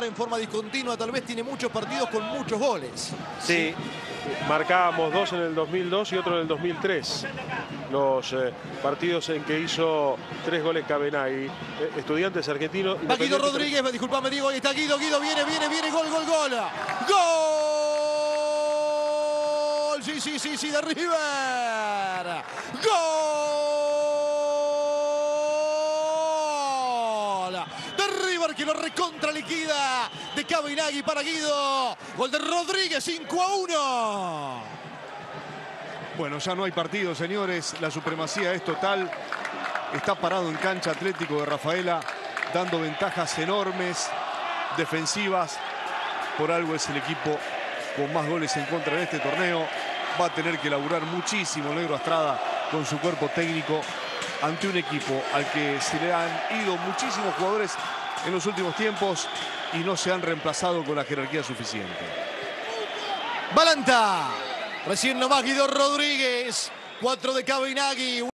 en forma discontinua, tal vez tiene muchos partidos con muchos goles. Sí, marcábamos dos en el 2002 y otro en el 2003. Los eh, partidos en que hizo tres goles Cabenagui. Eh, estudiantes argentinos. Va Guido Rodríguez, disculpame Diego, ahí está Guido, Guido viene, viene, viene, gol, gol, gol. ¡Gol! Sí, sí, sí, sí, de River. ¡Gol! River que lo recontra liquida de Cabenagui para Guido. Gol de Rodríguez, 5 a 1. Bueno, ya no hay partido, señores. La supremacía es total. Está parado en cancha Atlético de Rafaela, dando ventajas enormes, defensivas. Por algo es el equipo con más goles en contra en este torneo. Va a tener que laburar muchísimo Negro Estrada con su cuerpo técnico ante un equipo al que se le han ido muchísimos jugadores en los últimos tiempos y no se han reemplazado con la jerarquía suficiente. Balanta. Recién nomás Guido Rodríguez. Cuatro de Cabinagui.